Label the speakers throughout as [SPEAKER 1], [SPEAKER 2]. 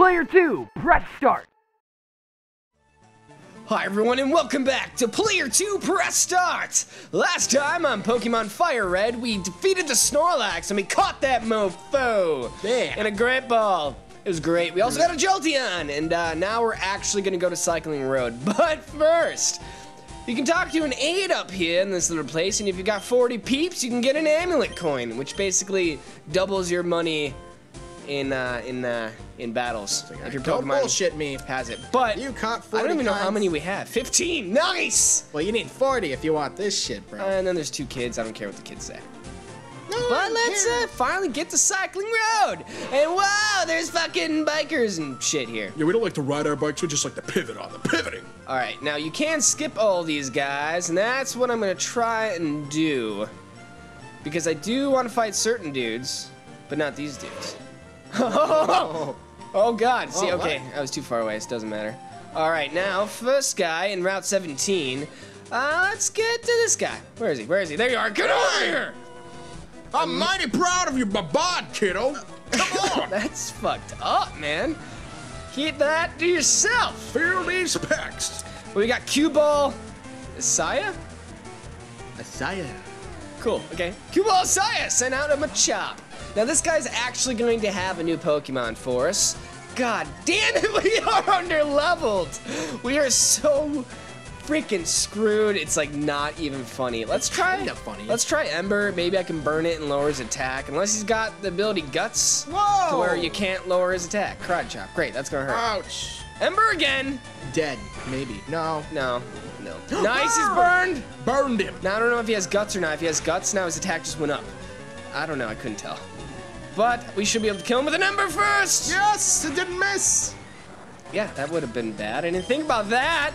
[SPEAKER 1] Player 2, press start.
[SPEAKER 2] Hi everyone and welcome back to Player 2 Press Start! Last time on Pokemon Fire Red, we defeated the Snorlax and we caught that mofo!
[SPEAKER 3] Yeah.
[SPEAKER 2] In a great ball. It was great. We also got a Jolteon, and uh, now we're actually gonna go to Cycling Road. But first, you can talk to an aide up here in this little place, and if you got 40 peeps, you can get an amulet coin, which basically doubles your money in uh, in uh, in battles. if your
[SPEAKER 3] Don't
[SPEAKER 2] Pokemon
[SPEAKER 3] bullshit me.
[SPEAKER 2] has it. But
[SPEAKER 3] You caught
[SPEAKER 2] I don't even know how many we have. 15. Nice.
[SPEAKER 3] Well, you need 40 if you want this shit, bro.
[SPEAKER 2] And then there's two kids. I don't care what the kids say.
[SPEAKER 3] no,
[SPEAKER 2] But
[SPEAKER 3] I don't
[SPEAKER 2] let's uh, finally get to Cycling Road. And wow, there's fucking bikers and shit here.
[SPEAKER 4] Yeah, we don't like to ride our bikes, we just like to pivot on the pivoting.
[SPEAKER 2] All right, now you can skip all these guys, and that's what I'm gonna try and do. Because I do want to fight certain dudes, but not these dudes. Oh, oh God. See,
[SPEAKER 3] Oh,
[SPEAKER 2] okay,
[SPEAKER 3] what?
[SPEAKER 2] I was too far away. It doesn't matter. All right, now first guy in Route 17. Uh, let's get to this guy. Where is he? Where is he? There you are. Get over here.
[SPEAKER 4] I'm mighty proud of you, babad, kiddo. Come on,
[SPEAKER 2] That's fucked up, man. Keep that to yourself.
[SPEAKER 4] feel these pecs.
[SPEAKER 2] We got cue ball. Isaiah.
[SPEAKER 3] Isaiah.
[SPEAKER 2] Cool. Okay. Cue ball Isaiah sent out a Machop. Now this guy's actually going to have a new Pokemon for us. God damn it, we are under leveled. We are so freaking screwed. It's like not even funny. Let's try.
[SPEAKER 3] kinda funny.
[SPEAKER 2] Let's try Ember. Maybe I can burn it and lower his attack. Unless he's got the ability Guts.
[SPEAKER 3] Whoa!
[SPEAKER 2] To where you can't lower his attack. Karate chop. Great. That's gonna hurt.
[SPEAKER 3] Ouch.
[SPEAKER 2] Ember again.
[SPEAKER 3] Dead, maybe. No.
[SPEAKER 2] No. No. nice. He's burned.
[SPEAKER 4] Burned him.
[SPEAKER 2] Now I don't know if he has guts or not. If he has guts, now his attack just went up. I don't know. I couldn't tell. But we should be able to kill him with an ember first.
[SPEAKER 3] Yes, it didn't miss.
[SPEAKER 2] Yeah, that would have been bad. I didn't think about that.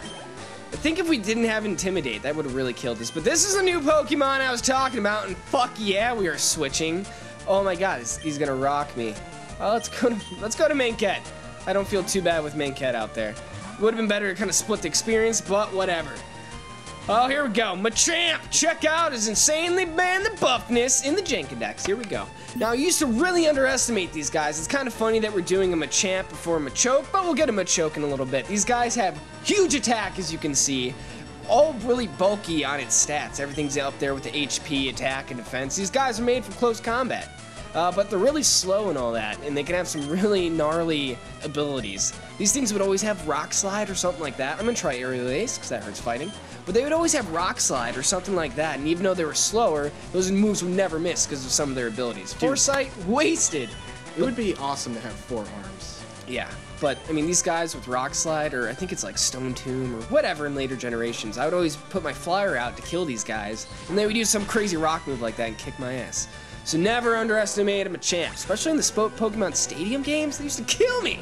[SPEAKER 2] I think if we didn't have intimidate, that would have really killed us. But this is a new Pokemon I was talking about, and fuck yeah, we are switching. Oh my god, he's, gonna rock me. Oh, let's go to let's go to Mankette. I don't feel too bad with Mankette out there. Would have been better to kind of split the experience, but whatever. Oh, here we go. Machamp! Check out his insanely banned the buffness in the Jenkindex. Here we go. Now, I used to really underestimate these guys. It's kind of funny that we're doing a Machamp before a Machoke, but we'll get a Machoke in a little bit. These guys have huge attack, as you can see. All really bulky on its stats. Everything's up there with the HP, attack, and defense. These guys are made for close combat. Uh, but they're really slow and all that, and they can have some really gnarly abilities. These things would always have Rock Slide or something like that. I'm gonna try Aerial Ace, because that hurts fighting. But they would always have Rock Slide or something like that, and even though they were slower, those moves would never miss because of some of their abilities. Foresight, wasted!
[SPEAKER 3] It would be awesome to have four arms.
[SPEAKER 2] Yeah, but I mean, these guys with Rock Slide, or I think it's like Stone Tomb, or whatever in later generations, I would always put my flyer out to kill these guys, and they would use some crazy rock move like that and kick my ass. So never underestimate them a champ, especially in the Pokemon Stadium games. They used to kill me.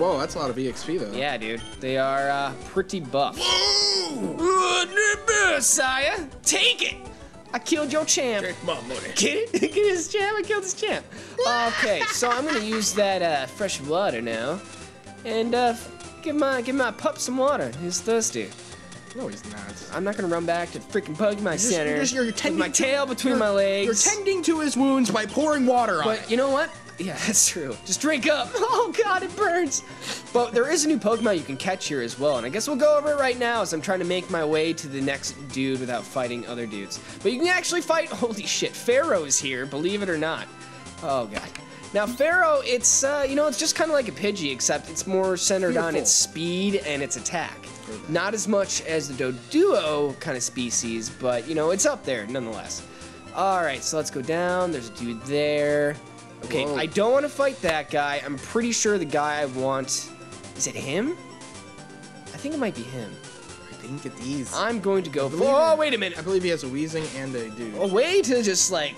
[SPEAKER 3] Whoa, that's a lot of EXP though.
[SPEAKER 2] Yeah, dude, they are uh, pretty buff. Sire, take it. I killed your champ.
[SPEAKER 4] Take my money.
[SPEAKER 2] Get it? Get his champ. I killed his champ. Okay, so I'm gonna use that uh, fresh water now, and uh, give my give my pup some water. He's thirsty.
[SPEAKER 3] No, he's not.
[SPEAKER 2] I'm not gonna run back to the freaking Pokemon
[SPEAKER 3] just-
[SPEAKER 2] Center
[SPEAKER 3] you're just- you're
[SPEAKER 2] with my
[SPEAKER 3] to-
[SPEAKER 2] tail between my legs.
[SPEAKER 3] You're tending to his wounds by pouring water on
[SPEAKER 2] But
[SPEAKER 3] it.
[SPEAKER 2] you know what? Yeah, that's true. Just drink up. Oh god, it burns. But there is a new Pokemon you can catch here as well, and I guess we'll go over it right now as I'm trying to make my way to the next dude without fighting other dudes. But you can actually fight. Holy shit, Fearow's here, believe it or not. Oh god. Now Fearow, it's uh, you know, it's just kind of like a Pidgey, except it's more centered on its speed and its attack. Not as much as the Doduo kind of species, but you know, it's up there nonetheless. All right, so let's go down. There's a dude there. Okay,
[SPEAKER 3] Whoa.
[SPEAKER 2] I don't want to fight that guy. I'm pretty sure the guy I want. Is it him? I think it might be him.
[SPEAKER 3] I think it is.
[SPEAKER 2] I'm going to go for. Oh, wait a minute.
[SPEAKER 3] I believe he has a wheezing and a dude.
[SPEAKER 2] A way to just like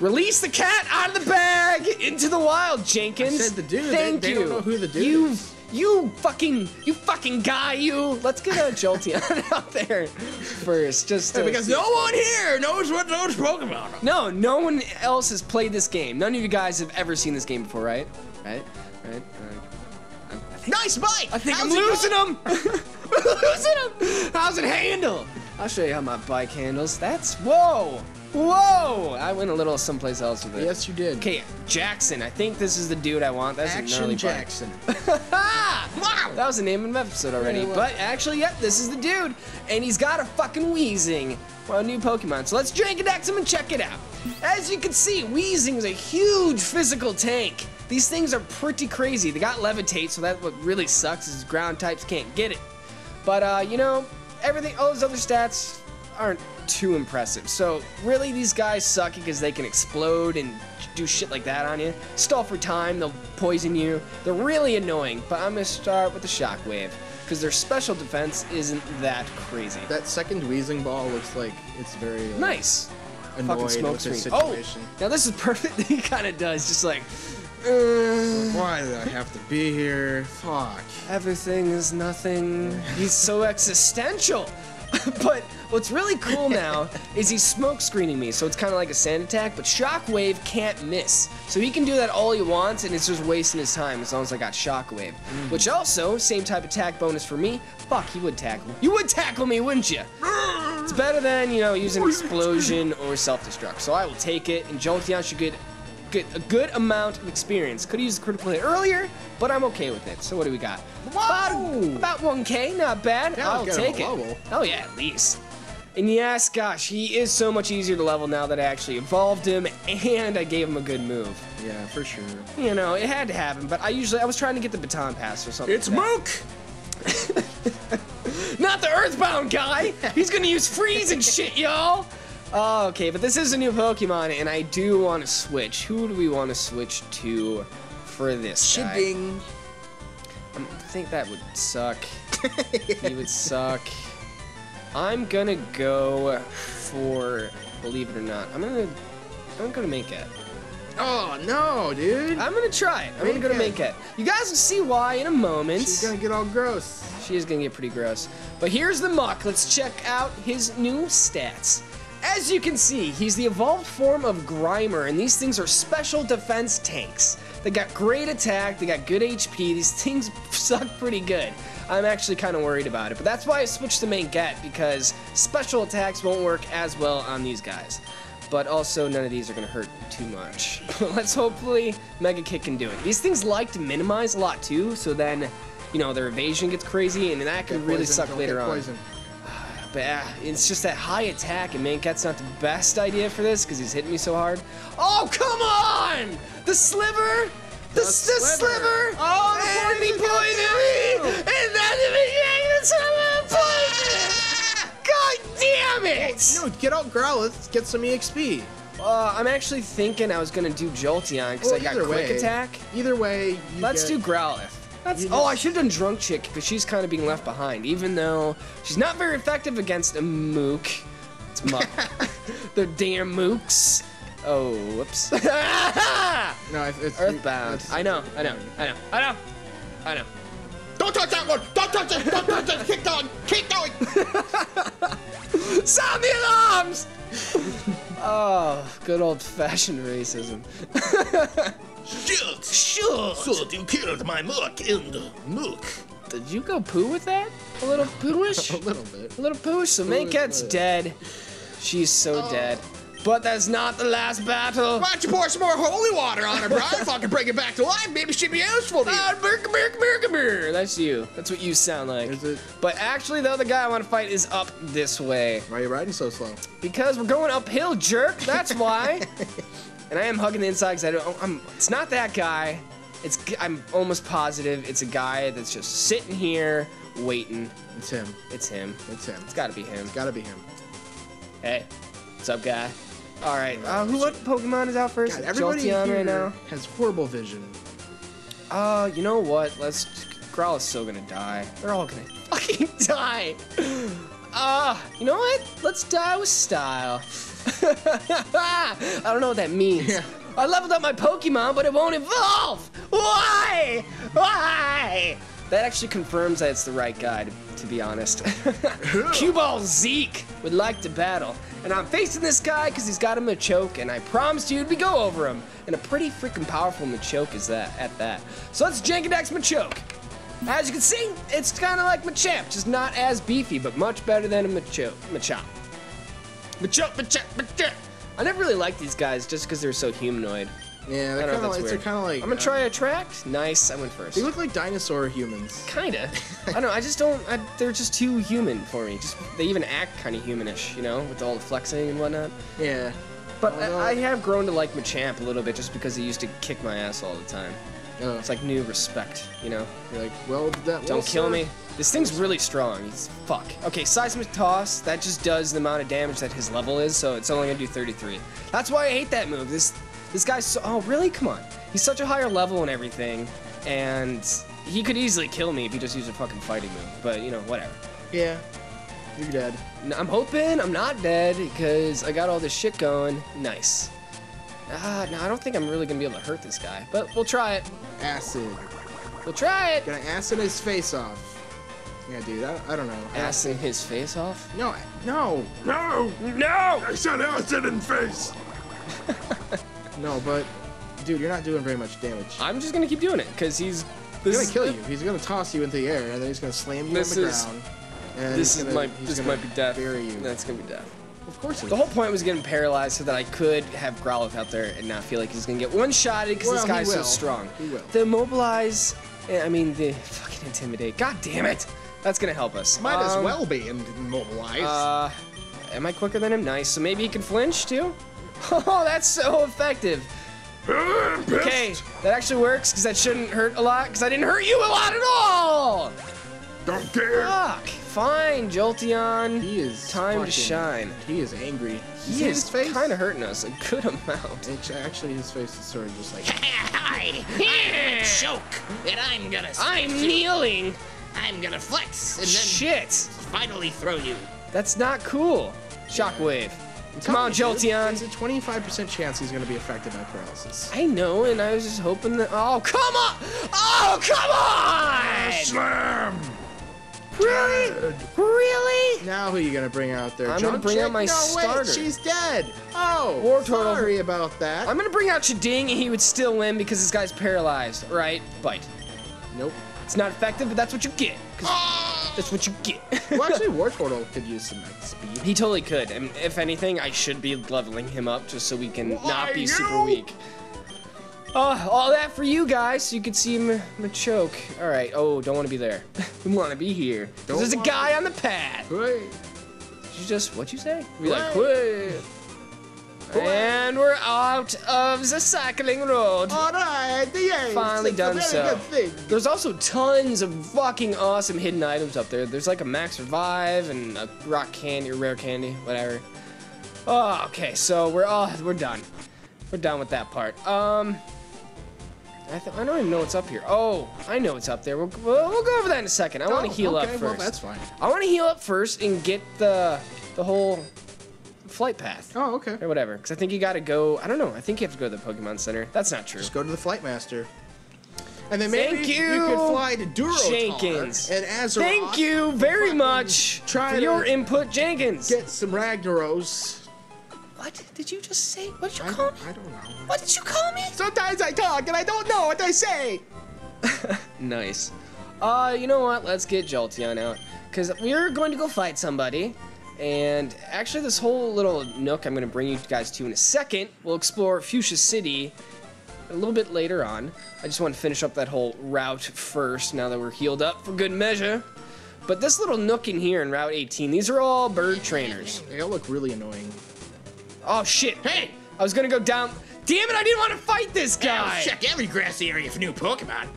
[SPEAKER 2] release the cat out of the bag into the wild, Jenkins.
[SPEAKER 3] I said the dude. They-
[SPEAKER 2] Thank
[SPEAKER 3] they
[SPEAKER 2] you.
[SPEAKER 3] don't know who the dude
[SPEAKER 2] you,
[SPEAKER 3] is.
[SPEAKER 2] You fucking, you fucking guy, you. Let's get a Jolteon out there first, just to
[SPEAKER 4] Because no one here knows what those Pokemon.
[SPEAKER 2] No, no one else has played this game. None of you guys have ever seen this game before, right? Right? Right? right.
[SPEAKER 3] Nice bike.
[SPEAKER 2] I think
[SPEAKER 3] How's
[SPEAKER 2] I'm losing them. We're losing them. How's it handle? I'll show you how my bike handles. That's whoa. Whoa! I went a little someplace else with it.
[SPEAKER 3] Yes, you did.
[SPEAKER 2] Okay, Jackson. I think this is the dude I want. That's
[SPEAKER 3] Action. Jackson.
[SPEAKER 2] wow! That was the name of an episode already. But actually, yep, this is the dude. And he's got a fucking Weezing. Well, a new Pokemon. So let's drink it him and check it out. As you can see, Weezing is a huge physical tank. These things are pretty crazy. They got levitate, so that what really sucks is ground types can't get it. But uh, you know, everything all those other stats aren't too impressive. So really these guys suck because they can explode and do shit like that on you. Stall for time, they'll poison you. They're really annoying, but I'm gonna start with the shockwave. Because their special defense isn't that crazy.
[SPEAKER 3] That second Weezing ball looks like it's very like,
[SPEAKER 2] nice. Fucking smoke screen. Oh, now this is perfect. he kind of does, just like, uh,
[SPEAKER 3] Why did I have to be here? Fuck.
[SPEAKER 2] everything is nothing. He's so existential. but what's really cool now is he's smoke screening me, so it's kind of like a sand attack. But Shockwave can't miss, so he can do that all he wants, and it's just wasting his time as long as I got Shockwave. Which also, same type of attack bonus for me. Fuck, he would tackle. You would tackle me, wouldn't you? It's better than you know using explosion or self-destruct. So I will take it, and Jolteon should get good, a good amount of experience. Could have used critical hit earlier, but I'm okay with it. So what do we got? About, about 1k, not bad. I'll take it.
[SPEAKER 3] level.
[SPEAKER 2] Oh yeah, at least. And yes, gosh, he is so much easier to level now that I actually evolved him and I gave him a good move.
[SPEAKER 3] Yeah, for sure.
[SPEAKER 2] You know, it had to happen, but I usually I was trying to get the baton pass or something.
[SPEAKER 3] It's
[SPEAKER 2] like
[SPEAKER 3] Mook!
[SPEAKER 2] Not the Earthbound guy. He's gonna use freeze and shit, y'all. Oh, okay, but this is a new Pokemon, and I do want to switch. Who do we want to switch to for this guy?
[SPEAKER 3] Shitting.
[SPEAKER 2] Um, I think that would suck. he would suck. I'm gonna go for, believe it or not, I'm gonna, I'm gonna make it.
[SPEAKER 3] Oh, no, dude.
[SPEAKER 2] I'm gonna try it. I'm gonna go to
[SPEAKER 3] Make
[SPEAKER 2] make it. You guys will see why in a moment.
[SPEAKER 3] She's gonna get all gross.
[SPEAKER 2] She is gonna get pretty gross. But here's the Muk. Let's check out his new stats. As you can see, he's the evolved form of Grimer, and these things are special defense tanks. They got great attack, they got good HP, these things suck pretty good. I'm actually kind of worried about it, but that's why I switched to Manget, because special attacks won't work as well on these guys. But also, none of these are gonna hurt too much. But let's hopefully Mega Kick can do it. These things like to minimize a lot too, so then, you know, their evasion gets crazy, and that can really suck
[SPEAKER 3] don't
[SPEAKER 2] later on. But uh, it's just that high attack, and Manket's not the best idea for this because he's hitting me so hard. Oh, come on! The sliver! The, the,
[SPEAKER 3] sliver.
[SPEAKER 2] sliver!
[SPEAKER 3] Oh, the
[SPEAKER 2] and he
[SPEAKER 3] poison's
[SPEAKER 2] poisoned
[SPEAKER 3] got
[SPEAKER 2] me! And then it became the poison! God damn it!
[SPEAKER 3] No, get out Growlithe, get some EXP.
[SPEAKER 2] Uh, I'm actually thinking I was gonna do Jolteon because
[SPEAKER 3] Well,
[SPEAKER 2] I got quick
[SPEAKER 3] way,
[SPEAKER 2] attack.
[SPEAKER 3] Either way, you
[SPEAKER 2] Let's
[SPEAKER 3] get-
[SPEAKER 2] do Growlithe. That's, oh, I should have done Drunk Chick because she's kind of being left behind, even though she's not very effective against a Mook. It's Muk. the damn Mooks. Oh, whoops.
[SPEAKER 3] No, if it's
[SPEAKER 2] Earthbound.
[SPEAKER 3] it's-
[SPEAKER 2] I know, I know, I know, I know, I know.
[SPEAKER 4] Don't touch that one! Don't touch it! Don't touch it! Keep going! Keep going!
[SPEAKER 2] Sound the alarms! oh, good old fashioned racism.
[SPEAKER 4] Shit! Sure! So you killed my Muk in the mook.
[SPEAKER 2] Did you go poo with that? A little pooish?
[SPEAKER 3] A little bit.
[SPEAKER 2] A little pooish. So
[SPEAKER 3] Pooish,
[SPEAKER 2] cat's
[SPEAKER 3] but-
[SPEAKER 2] dead. She's so oh. dead. But that's not the last battle.
[SPEAKER 4] Why don't you pour some more holy water on her, bro? if I can bring it back to life, maybe she'd be useful to you.
[SPEAKER 2] Ah, Merk, Merk, Merk, Merk. That's you. That's what you sound like.
[SPEAKER 3] Is it?
[SPEAKER 2] But actually, the other guy I want to fight is up this way.
[SPEAKER 3] Why are you riding so slow?
[SPEAKER 2] Because we're going uphill, jerk. That's why. and I am hugging the inside because I don't. I'm. It's not that guy. It's. I'm almost positive it's a guy that's just sitting here waiting.
[SPEAKER 3] It's him.
[SPEAKER 2] It's him.
[SPEAKER 3] It's him.
[SPEAKER 2] It's got to be him.
[SPEAKER 3] It's Gotta be him.
[SPEAKER 2] Hey, what's up, guy? All right. Uh, who? What Pokemon is out first?
[SPEAKER 3] God, everybody
[SPEAKER 2] Jolteon
[SPEAKER 3] here
[SPEAKER 2] right now.
[SPEAKER 3] has horrible vision.
[SPEAKER 2] Uh, you know what? Let's. Growl is still gonna die. They're all gonna fucking die. Uh, you know what? Let's die with style. I don't know what that means.
[SPEAKER 3] Yeah.
[SPEAKER 2] I leveled up my Pokemon, but it won't evolve. Why? Why? That actually confirms that it's the right guy, to, to be honest. Cue Ball Zeke would like to battle. And I'm facing this guy because he's got a Machoke, and I promised you we'd go over him. And a pretty freaking powerful Machoke is that at that. So let's Machoke. As you can see, it's kind of like Machamp, just not as beefy, but much better than a Machoke. Machop. Machop, Machop, Machop. I never really liked these guys just because they're so humanoid.
[SPEAKER 3] Yeah, they're kind of
[SPEAKER 2] that's
[SPEAKER 3] like, they're kind of like.
[SPEAKER 2] I'm gonna try um, attract. Nice, I went first.
[SPEAKER 3] They look like dinosaur humans.
[SPEAKER 2] Kinda. I don't know. I just don't. I, they're just too human for me. Just they even act kind of humanish, you know, with all the flexing and whatnot.
[SPEAKER 3] Yeah.
[SPEAKER 2] But
[SPEAKER 3] Although-
[SPEAKER 2] I, I have grown to like Machamp a little bit just because he used to kick my ass all the time.
[SPEAKER 3] Oh,
[SPEAKER 2] It's like new respect, you know.
[SPEAKER 3] you're like, well, that.
[SPEAKER 2] Don't kill me. This thing's really strong. He's fuck. Okay, seismic toss. That just does the amount of damage that his level is, so it's only gonna do 33. That's why I hate that move. This this guy's so. Oh really? Come on. He's such a higher level and everything, and he could easily kill me if he just used a fucking fighting move. But you know, whatever.
[SPEAKER 3] Yeah. You're dead.
[SPEAKER 2] I'm hoping I'm not dead because I got all this shit going. Nice. Ah, no, I don't think I'm really gonna be able to hurt this guy, but we'll try it.
[SPEAKER 3] Acid.
[SPEAKER 2] We'll try it.
[SPEAKER 3] Gonna acid his face off. Yeah, dude. I, I don't know.
[SPEAKER 2] Acid his face off.
[SPEAKER 3] No, no,
[SPEAKER 4] No!
[SPEAKER 2] No.
[SPEAKER 4] I said acid in face!
[SPEAKER 3] no. But, dude, you're not doing very much damage.
[SPEAKER 2] I'm just gonna keep doing it because he's.
[SPEAKER 3] He's gonna kill you. He's gonna toss you into the air, and then he's gonna slam you
[SPEAKER 2] This
[SPEAKER 3] on the
[SPEAKER 2] is-
[SPEAKER 3] ground. And
[SPEAKER 2] This is
[SPEAKER 3] gonna,
[SPEAKER 2] my. This
[SPEAKER 3] gonna
[SPEAKER 2] might be death.
[SPEAKER 3] Bury you.
[SPEAKER 2] That's gonna be death.
[SPEAKER 3] of course.
[SPEAKER 2] The whole point was getting paralyzed so that I could have Growlithe out there and not feel like he's gonna get one shotted because this
[SPEAKER 3] Well, he
[SPEAKER 2] guy's so
[SPEAKER 3] will.
[SPEAKER 2] strong.
[SPEAKER 3] He will.
[SPEAKER 2] The immobilize. eh, I mean the fucking intimidate. God damn it. That's gonna help us.
[SPEAKER 3] Might as
[SPEAKER 2] Um,
[SPEAKER 3] well be immobilized.
[SPEAKER 2] Uh, am I quicker than him? Nice. So maybe he can flinch too? Oh, that's so effective. Okay, that actually works because that shouldn't hurt a lot because I didn't hurt you a lot at all.
[SPEAKER 4] Don't care.
[SPEAKER 2] Fuck. Fine, Jolteon.
[SPEAKER 3] he is
[SPEAKER 2] time to shine.
[SPEAKER 3] He is angry.
[SPEAKER 2] He
[SPEAKER 3] see
[SPEAKER 2] is kind of hurting us a good amount.
[SPEAKER 3] Actu- Actually, his face is sort of just like.
[SPEAKER 5] Hi, I'm Choke, and I'm gonna.
[SPEAKER 2] I'm
[SPEAKER 5] you.
[SPEAKER 2] kneeling.
[SPEAKER 5] I'm gonna flex, and then
[SPEAKER 2] Shit.
[SPEAKER 5] finally throw you.
[SPEAKER 2] That's not cool. Shockwave. Come on, Jolteon.
[SPEAKER 3] There's a 25% chance he's gonna be affected by paralysis.
[SPEAKER 2] I know, and I was just hoping that. Oh, come on! Oh, come on!
[SPEAKER 4] Slam!
[SPEAKER 2] Really? Really?
[SPEAKER 3] Now who are you gonna bring out there?
[SPEAKER 2] I'm gonna
[SPEAKER 3] John
[SPEAKER 2] bring out
[SPEAKER 3] Chick?
[SPEAKER 2] my
[SPEAKER 3] no,
[SPEAKER 2] starter.
[SPEAKER 3] Wait, she's dead. Oh,
[SPEAKER 2] War Turtle.
[SPEAKER 3] Sorry about that.
[SPEAKER 2] I'm gonna bring out Shading, and he would still win because this guy's paralyzed. Right? Bite.
[SPEAKER 3] Nope.
[SPEAKER 2] It's not effective, but that's what you get. That's what you get.
[SPEAKER 3] Well, actually, War Turtle could use some like, speed.
[SPEAKER 2] he totally could, and if anything, I should be leveling him up just so we can not be
[SPEAKER 4] you?
[SPEAKER 2] super weak. Oh, all that for you guys, so you can see him, choke. All right. Oh, don't want to be there. we want to be here. There's a guy on the path.
[SPEAKER 3] Wait.
[SPEAKER 2] You just what you say? Be like,
[SPEAKER 3] Quit.
[SPEAKER 2] And we're out of the cycling road.
[SPEAKER 3] All right, yeah.
[SPEAKER 2] Finally
[SPEAKER 3] it's
[SPEAKER 2] done so. There's also tons of fucking awesome hidden items up there. There's like a max revive and a rock candy or rare candy, whatever. Oh, okay. So we're all we're done. We're done with that part. Um, I, th- I don't even know what's up here. Oh, I know what's up there. We'll, we'll, we'll go over that in a second. I want to
[SPEAKER 3] Oh,
[SPEAKER 2] heal
[SPEAKER 3] okay,
[SPEAKER 2] up
[SPEAKER 3] well,
[SPEAKER 2] first.
[SPEAKER 3] that's fine.
[SPEAKER 2] I want to heal up first and get the the whole flight path
[SPEAKER 3] Oh, okay.
[SPEAKER 2] or whatever. Because I think you got to go. I don't know. I think you have to go to the Pokemon Center. That's not true.
[SPEAKER 3] Just go to the Flight Master. And then maybe
[SPEAKER 2] Thank
[SPEAKER 3] you,
[SPEAKER 2] you,
[SPEAKER 3] could fly to Durotar
[SPEAKER 2] Jenkins.
[SPEAKER 3] and Azeroth.
[SPEAKER 2] Thank you very much
[SPEAKER 3] try
[SPEAKER 2] for your input, Jenkins.
[SPEAKER 3] Get some Ragnaros.
[SPEAKER 2] what did you just say? What did you
[SPEAKER 3] I
[SPEAKER 2] call me?
[SPEAKER 3] I don't know.
[SPEAKER 2] What did you call me?
[SPEAKER 3] Sometimes I talk and I don't know what I say.
[SPEAKER 2] Nice. Uh, you know what? Let's get Jolteon out. Because we're going to go fight somebody. And actually, this whole little nook I'm going to bring you guys to in a second. We'll explore Fuchsia City a little bit later on. I just want to finish up that whole route first now that we're healed up for good measure. But this little nook in here in Route 18, these are all bird trainers.
[SPEAKER 3] They all look really annoying.
[SPEAKER 2] Oh, shit.
[SPEAKER 5] Hey,
[SPEAKER 2] I was going to go down. Damn it, I didn't want to fight this
[SPEAKER 5] I'll oh,
[SPEAKER 2] guy.
[SPEAKER 5] check every grassy area for new Pokemon.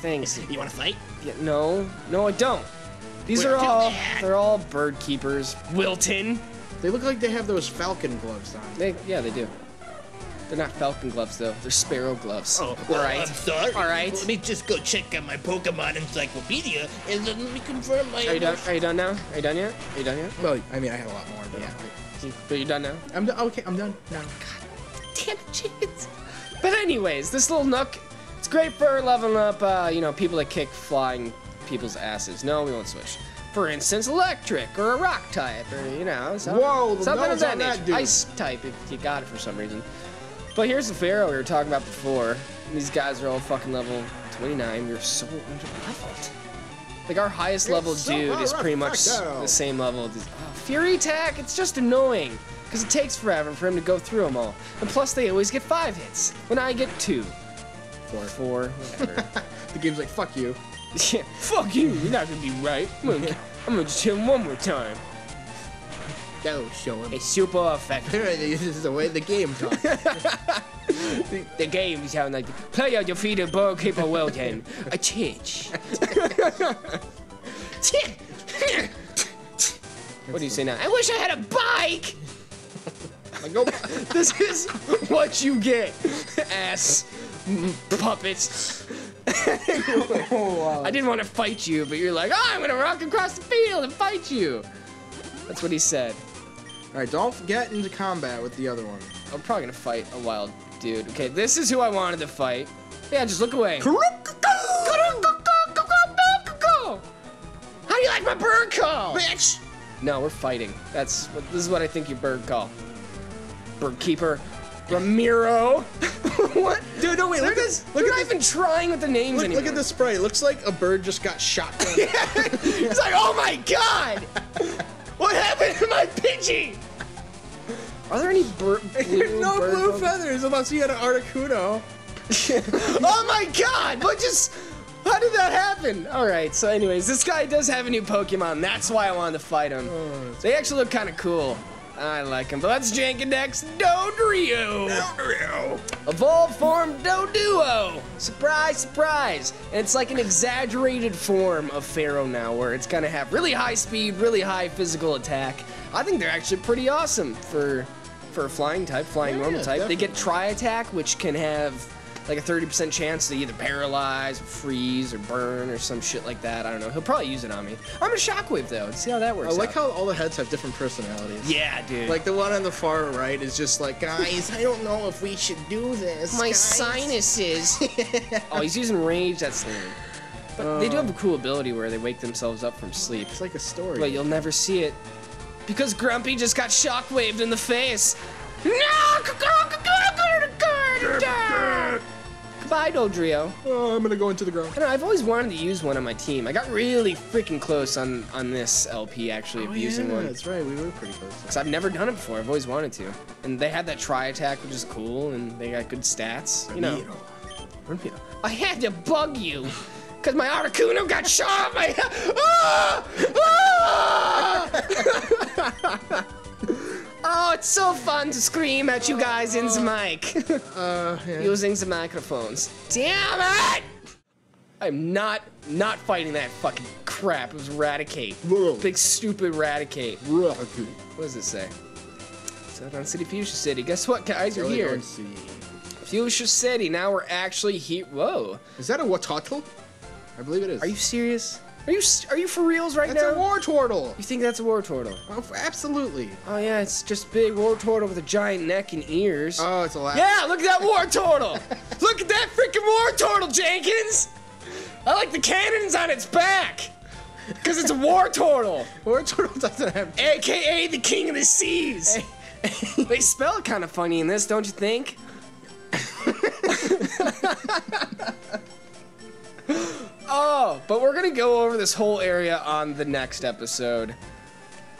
[SPEAKER 2] Thanks.
[SPEAKER 5] You wanna fight?
[SPEAKER 2] Yeah, no, no, I don't. These
[SPEAKER 5] Well,
[SPEAKER 2] are all,
[SPEAKER 5] bad.
[SPEAKER 2] they're all bird keepers. Wilton.
[SPEAKER 3] They look like they have those falcon gloves on.
[SPEAKER 2] They, yeah, they do. They're not falcon gloves though. They're sparrow gloves.
[SPEAKER 5] Oh,
[SPEAKER 2] all
[SPEAKER 5] well,
[SPEAKER 2] right.
[SPEAKER 5] I'm sorry.
[SPEAKER 2] All right.
[SPEAKER 5] Let me just go check out my Pokemon Encyclopedia, and then let me confirm my.
[SPEAKER 2] Are you done? Are you done now? Are you done yet? Are you done yet?
[SPEAKER 3] Well, I mean, I have a lot more, but
[SPEAKER 2] Yeah.
[SPEAKER 3] yeah.
[SPEAKER 2] Are you done now?
[SPEAKER 3] I'm done. Okay, I'm done. No.
[SPEAKER 2] Damn it, jeez. But anyways, this little nook, it's great for leveling up, uh, you know, people that kick flying people's asses. No, we won't switch. For instance, electric or a rock type, or you know, something,
[SPEAKER 3] Whoa,
[SPEAKER 2] something of that
[SPEAKER 3] that.
[SPEAKER 2] Ice type, if you got it for some reason. But here's the Fearow we were talking about before. These guys are all fucking level 29. We're so under leveled. Like our highest level dude is pretty much
[SPEAKER 3] perfecto.
[SPEAKER 2] the same level. as- Oh, Fury attack, it's just annoying. because it takes forever for him to go through them all. And plus, they always get five hits. When I get two,
[SPEAKER 3] Four.
[SPEAKER 2] four, whatever.
[SPEAKER 3] The game's like, fuck you.
[SPEAKER 2] Yeah, fuck you. You're not gonna be right. I'm gonna, I'm gonna just hit him one more time.
[SPEAKER 3] That'll show him.
[SPEAKER 2] It's super effective.
[SPEAKER 3] this is the way the game talks.
[SPEAKER 2] The game is how like player defeated Barkeeper Wilton. A titch. what do you say now? I wish I had a bike. This is what you get, ass puppets. I didn't want to fight you, but you're like, oh, I'm gonna rock across the field and fight you. That's what he said.
[SPEAKER 3] All right, don't get into combat with the other one.
[SPEAKER 2] I'm probably gonna fight a wild dude. Okay, this is who I wanted to fight. Yeah, just look away. How do you like my bird call?
[SPEAKER 5] Bitch!
[SPEAKER 2] No, we're fighting. That's what this is what I think your bird call. Bird keeper. Ramiro. what?
[SPEAKER 3] Dude, no, wait,
[SPEAKER 2] They're,
[SPEAKER 3] look at
[SPEAKER 2] this.
[SPEAKER 3] look
[SPEAKER 2] they're
[SPEAKER 3] at
[SPEAKER 2] not
[SPEAKER 3] this.
[SPEAKER 2] even trying with the names
[SPEAKER 3] Look,
[SPEAKER 2] anymore.
[SPEAKER 3] look at the sprite. It looks like a bird just got shot.
[SPEAKER 2] It's like, oh my god! What happened to my Pidgey? Are there any blue
[SPEAKER 3] There's no blue
[SPEAKER 2] Pokemon?
[SPEAKER 3] feathers unless you had an Articuno.
[SPEAKER 2] oh my god! What just. How did that happen? Alright, so, anyways, this guy does have a new Pokemon. That's why I wanted to fight him.
[SPEAKER 3] Oh,
[SPEAKER 2] They actually look kind of cool. I like him. But let's Jankadex Dodrio! Evolved form Doduo! Surprise, surprise! And it's like an exaggerated form of Fearow now, where it's gonna have really high speed, really high physical attack. I think they're actually pretty awesome for for a flying type, flying
[SPEAKER 3] Yeah,
[SPEAKER 2] normal type. They get
[SPEAKER 3] definitely.
[SPEAKER 2] Tri Attack, which can have like a 30% chance to either paralyze, or freeze, or burn, or some shit like that. I don't know. He'll probably use it on me. I'm a Shockwave though. Let's see how that works.
[SPEAKER 3] I like
[SPEAKER 2] out.
[SPEAKER 3] how all the heads have different personalities.
[SPEAKER 2] Yeah, dude.
[SPEAKER 3] Like the one on the far right is just like, guys, I don't know if we should do this.
[SPEAKER 2] my
[SPEAKER 3] guys."
[SPEAKER 2] sinuses. oh, he's using rage. That's lame. But they do have a cool ability where they wake themselves up from sleep.
[SPEAKER 3] It's like a story.
[SPEAKER 2] But you'll never see it because Grumpy just got shockwaved in the face. No! Goodbye, Dodrio.
[SPEAKER 3] oh, I'm gonna go into the ground.
[SPEAKER 2] I know, I've always wanted to use one on my team. I got really freaking close on on this LP actually
[SPEAKER 3] Oh,
[SPEAKER 2] of using one.
[SPEAKER 3] That's right. We were pretty close.
[SPEAKER 2] Cause I've never done it before. I've always wanted to. And they had that tri attack, which is cool, and they got good stats. You know. Ramiro. I had to bug you, cause my Articuno got shot. My ah! Ah! it's so fun to scream at you guys in the mic
[SPEAKER 3] Uh, yeah.
[SPEAKER 2] using the microphones. Damn it! I'm not not fighting that fucking crap. It was Raticate.
[SPEAKER 3] Whoa.
[SPEAKER 2] Big stupid Raticate.
[SPEAKER 3] Rocky.
[SPEAKER 2] What does it say? Southern City, Fuchsia City. Guess what, guys? You're here. Fuchsia City. Now we're actually here. Whoa.
[SPEAKER 3] Is that a Wartortle? I believe it is.
[SPEAKER 2] Are you serious? Are you are you for reals right
[SPEAKER 3] That's
[SPEAKER 2] now?
[SPEAKER 3] a war turtle.
[SPEAKER 2] you think that's a war turtle?
[SPEAKER 3] Oh, absolutely.
[SPEAKER 2] Oh yeah, it's just big war turtle with a giant neck and ears.
[SPEAKER 3] Oh, it's a lab.
[SPEAKER 2] yeah, look at that war turtle. look at that freaking war turtle, Jenkins. I like the cannons on its back. Cause it's a war turtle,
[SPEAKER 3] War turtle doesn't have.
[SPEAKER 2] aka the king of the seas. they spell it kind of funny in this, don't you think? Oh, but we're gonna go over this whole area on the next episode.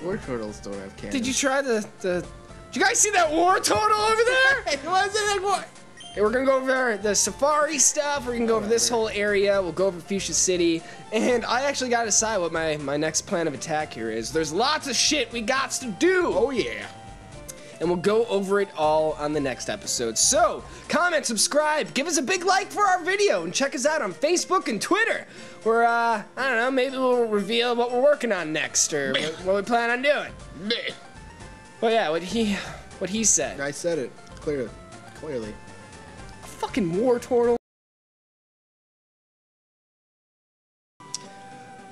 [SPEAKER 3] War turtles don't have cannons.
[SPEAKER 2] Did you try the the? Did you guys see that war turtle over there?
[SPEAKER 3] It like what?
[SPEAKER 2] Hey, we're gonna go over the safari stuff. We're gonna go over this whole area. We'll go over Fuchsia City, and I actually gotta decide what my my next plan of attack here is. There's lots of shit we got to do.
[SPEAKER 3] Oh yeah.
[SPEAKER 2] And we'll go over it all on the next episode. So, comment, subscribe, give us a big like for our video, and check us out on Facebook and Twitter. Where, uh, I don't know, maybe we'll reveal what we're working on next, or what, what we plan on doing.
[SPEAKER 5] Bleh.
[SPEAKER 2] But yeah, what he, what he said.
[SPEAKER 3] I said it clearly. Clearly.
[SPEAKER 2] Fucking war turtle.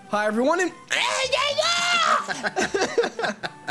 [SPEAKER 2] Hi everyone, and